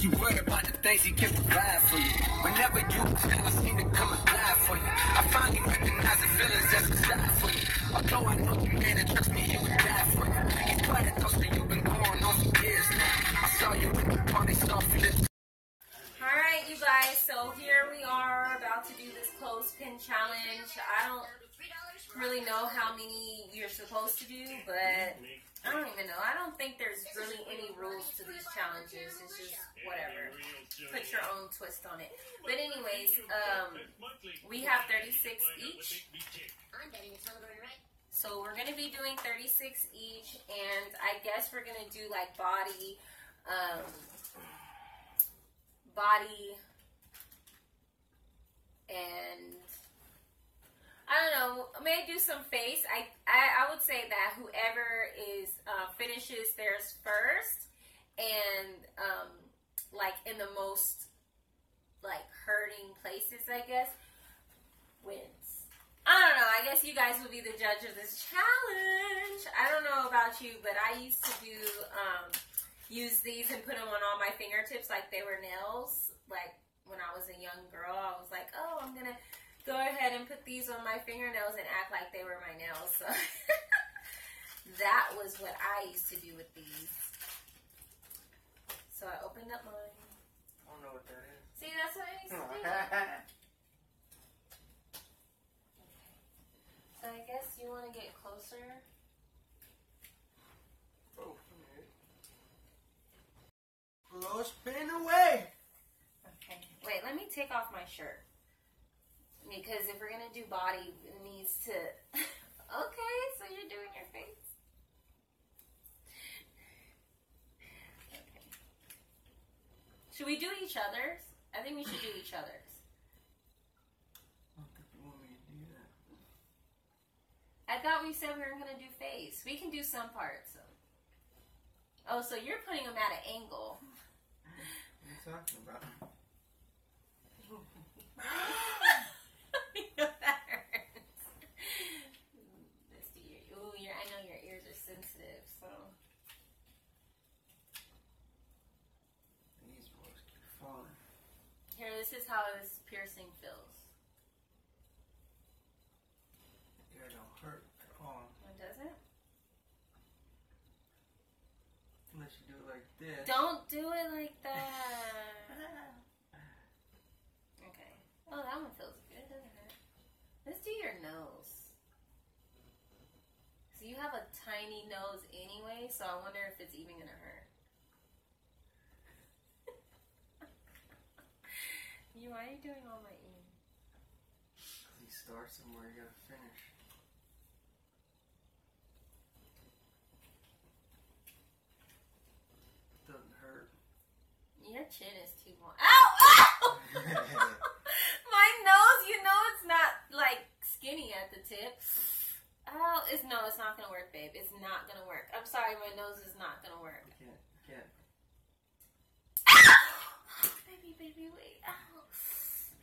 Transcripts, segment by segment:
Cause you worried about the things he can provide for you. Whenever you I seem to come alive for you. I finally recognize the feelings that's inside for you. Although I know you man and trust me, he would die for you. He's probably thoughts that you've been going on for years now. I saw you at the party, start feeling Alright, you guys, so here we are about to do this clothespin challenge. I don't really know how many you're supposed to do, but I don't even know. I don't think there's really any rules to these challenges. It's just whatever. Put your own twist on it. But anyways, um, we have 36 each. So we're gonna be doing 36 each, and I guess we're gonna do like body, um, body, and I don't know. I may do some face. I, I I would say that whoever is uh, finishes theirs first, and um, like in the most like hurting places, I guess, wins. I don't know. I guess you guys will be the judge of this challenge. I don't know about you, but I used to do um, use these and put them on all my fingertips like they were nails. Like when I was a young girl, I was like, oh, I'm gonna go ahead and put these on my fingernails and act like they were my nails. So that was what I used to do with these. So I opened up mine. I don't know what that is. See, that's what I used to do. So I guess you want to get closer. oh, okay. Blow spin away. Okay. Wait, let me take off my shirt. Because if we're gonna do body, it needs to. okay, so you're doing your face. Okay. Should we do each other's? I think we should do each other's. I don't think you want me to do that. I thought we said we were gonna do face. We can do some parts. Oh, so you're putting them at an angle. What are you talking about? that hurts. Let's do your. Ooh, your. I know your ears are sensitive, so. These boys keep falling. Here, this is how this piercing feels. Yeah, it don't hurt at all. Oh, does it? Unless you do it like this. Don't do it like that. Okay. Oh, that one feels good, doesn't it? Let's do your nose. So you have a tiny nose anyway, so I wonder if it's even gonna hurt. You, why are you doing all my ears? You start somewhere, you gotta finish. Doesn't hurt. Your chin is too long. Ow! Ow! my nose, you know it's not like skinny at the tip. Oh, it's no, it's not gonna work, babe. It's not gonna work. I'm sorry, my nose is not gonna work. You can't, you can't baby, baby, wait. Ow.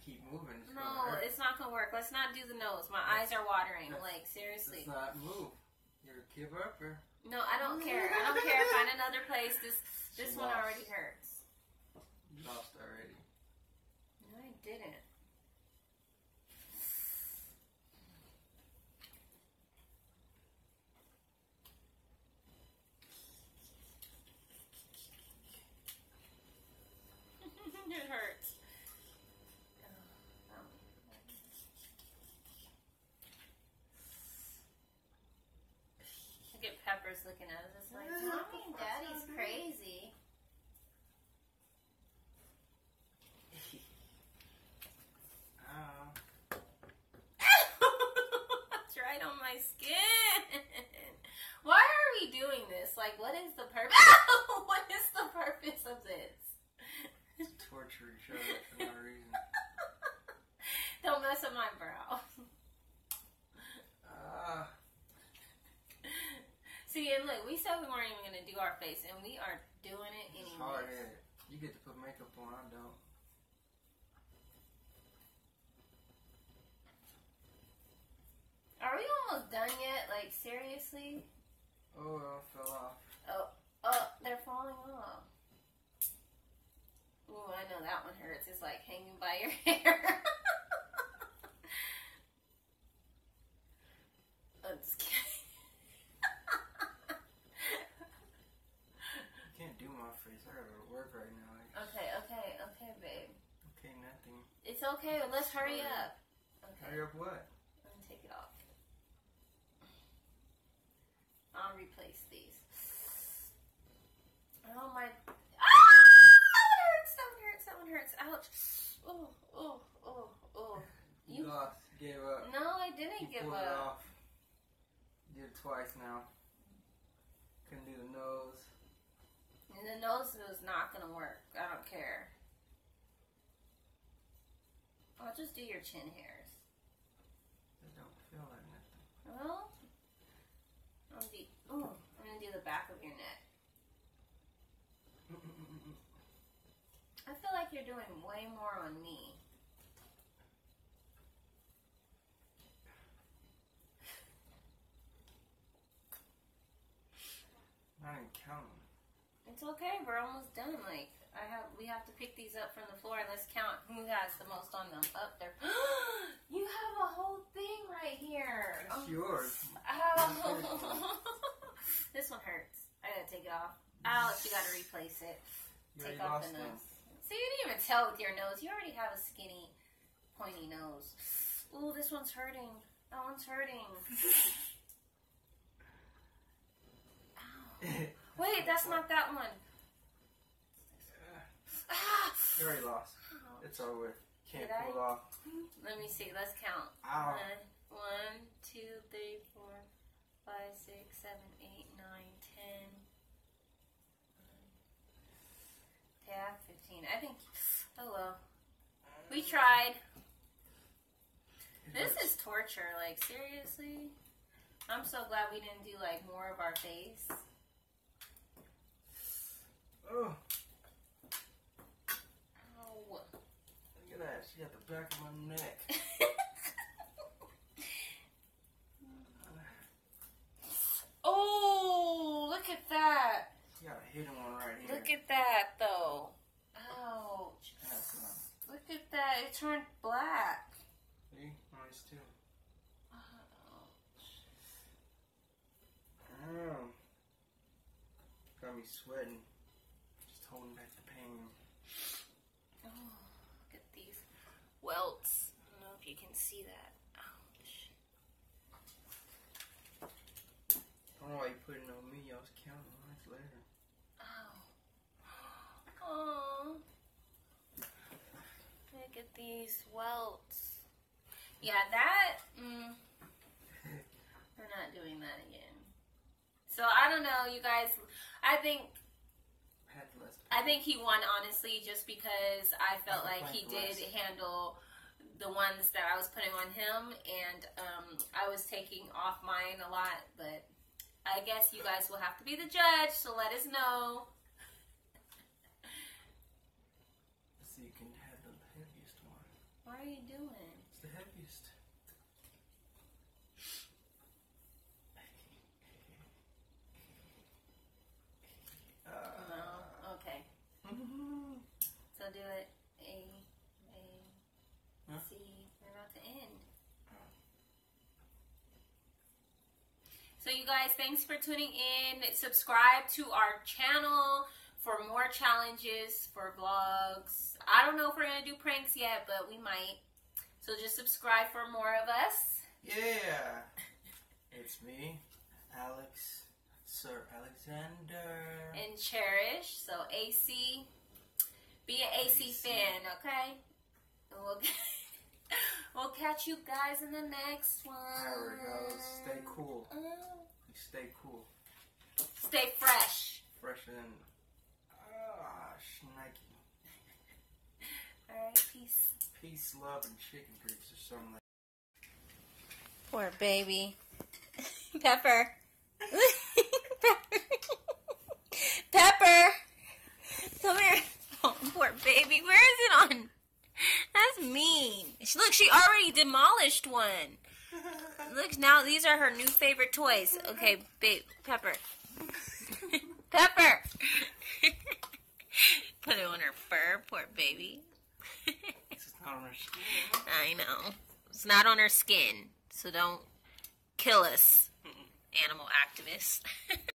Keep moving. No, it's not gonna work. Let's not do the nose. My eyes are watering. Like seriously. Let's not move. You're a give up or No, I don't care. I don't care. Find another place. This this She one lost. already hurts. you lost already. No, I didn't. it hurts. Um, Look at Pepper's looking at us. Like, mommy and daddy's crazy. Oh. Ow. That's right on my skin. Why are we doing this? Like, what is the purpose? what is the purpose of this? Torture each other for no reason. Don't mess with my brow. Ah. See, and look, we said we weren't even gonna do our face, and we are doing it It's anyway. hard headed. You get to put makeup on, I don't. Are we almost done yet? Like, seriously? Oh, it fell off. Oh, oh, they're falling off. Ooh, I know that one hurts. It's like hanging by your hair. I'm just kidding. You can't do my face. I gotta go to work right now. Like, Okay, okay, okay, babe. okay, nothing. It's okay. Let's hurry up. Okay. Hurry up, what? Let me take it off. I'll replace these. Oh my. Ah! That one hurts. That one hurts. That one hurts. Ouch. Oh, oh, oh, oh. You, You- lost. Gave up. No, I didn't You give up. Did it twice now. Couldn't do the nose. And the nose is not gonna work. I don't care. Just do your chin hairs. I don't feel like nothing. Well, I'm gonna do. Ooh, I'm gonna do the back of your neck. I feel like you're doing way more on me. Not even counting. It's okay. We're almost done. Like I have, we have to pick these up from the floor and let's count who has the most on them. Up there. you have a whole thing right here. It's yours. Ow. this one hurts. I gotta take it off. Ouch, you gotta replace it. You Take off the nose. one. See, you didn't even tell with your nose. You already have a skinny, pointy nose. Ooh, this one's hurting. That one's hurting. That's not that one. Ah! you already lost. It's over. Can't Did I? pull it off. Let me see. Let's count. Ow. One, one, two, three, four, five, six, seven, eight, nine, ten. Yeah, fifteen. I think. Oh well. We tried. This is torture. Like seriously. I'm so glad we didn't do like more of our face. Oh, Ow. look at that. She got the back of my neck. oh, look at that. She got a hidden one right here. Look at that though. Ouch. Look at that. It turned black. See? Nice too. Ouch. Oh. Got me sweating. Holding back the pain. Oh, look at these welts. I don't know if you can see that. Ouch. I don't know why you put it on me. I was counting mine's later. Ow. Oh. Look at these welts. Yeah, that. Mm, we're not doing that again. So I don't know, you guys. I think. I think he won honestly, just because I felt like he did handle the ones that I was putting on him, and um, I was taking off mine a lot. But I guess you guys will have to be the judge, so let us know. So you can have the heaviest one. What are you doing? It's the heaviest. Uh, No. Okay. So do it. A, A, Huh? C. We're about to end. So you guys, thanks for tuning in. Subscribe to our channel for more challenges, for vlogs. I don't know if we're gonna do pranks yet, but we might. So just subscribe for more of us. yeah. It's me, Alex, Sir Alexander. and cherish. So AC, be an AC, AC. fan, okay? And we'll we'll catch you guys in the next one. There we go. Stay cool. Mm. Stay cool. Stay fresh. Fresher than. Ah, Schnikey. All right, peace. Peace, love, and chicken grease or something like that. Poor baby. Pepper. Pepper. Come here. Oh, poor baby. Where is it on? That's mean. She- Look, she already demolished one. Look, now these are her new favorite toys. Okay, babe. Pepper. Pepper. Put it on her fur. Poor baby. Is Not on her skin. I know. It's not on her skin, so don't kill us, animal activists.